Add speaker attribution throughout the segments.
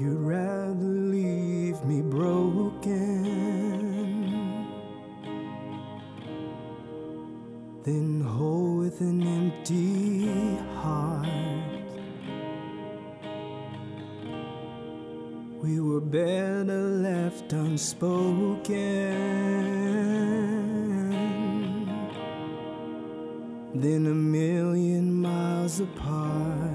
Speaker 1: You'd rather leave me broken than whole with an empty heart. We were better left unspoken than a million miles apart.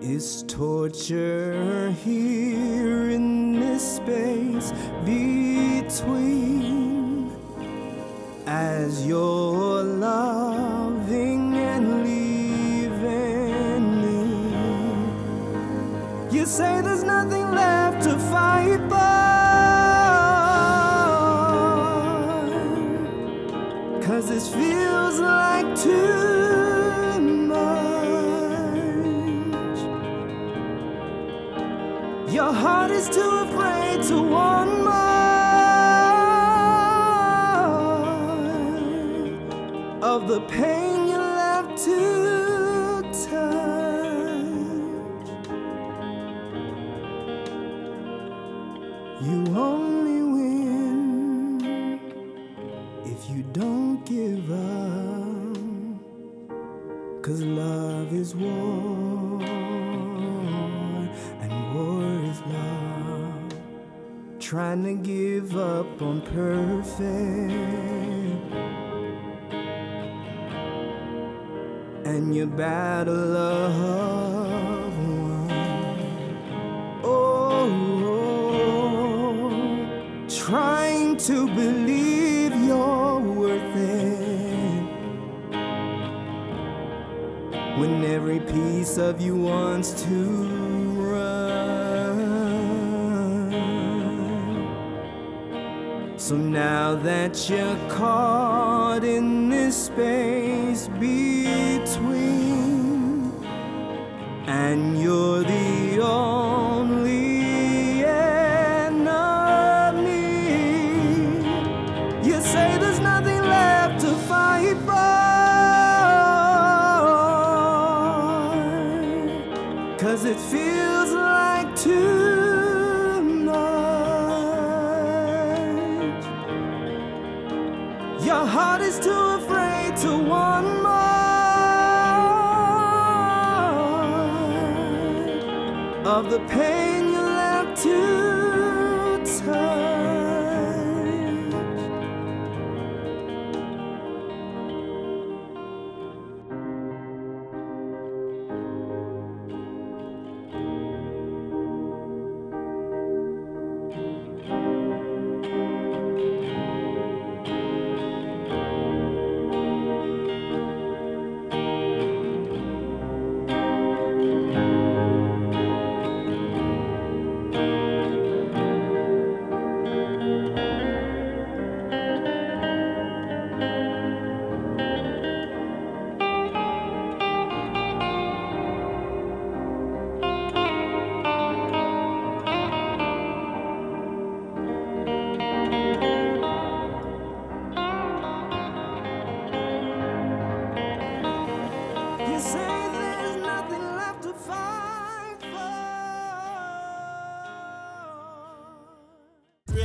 Speaker 1: Is torture here in this space between as you're loving and leaving me. You say there's nothing left to fight for. Your heart is too afraid to want more of the pain you left to touch. You only win if you don't give up. Cause love is war, Trying to give up on perfect. And your battle of one. Oh, trying to believe you're worth it when every piece of you wants to run. So now that you're caught in this space between, and you're the only enemy. You say there's nothing left to fight for. Cause it feels like too Your heart is too afraid to want more of the pain you left to touch.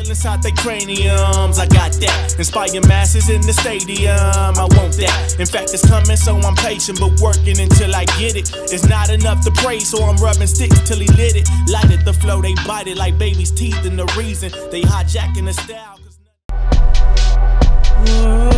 Speaker 2: Inside their craniums, I got that. Inspire masses in the stadium, I want that. In fact, it's coming, so I'm patient, but working until I get it. It's not enough to praise, so I'm rubbing sticks till he lit it. Light it, the flow, they bite it like baby's teeth, and the reason they hijacking the style. 'cause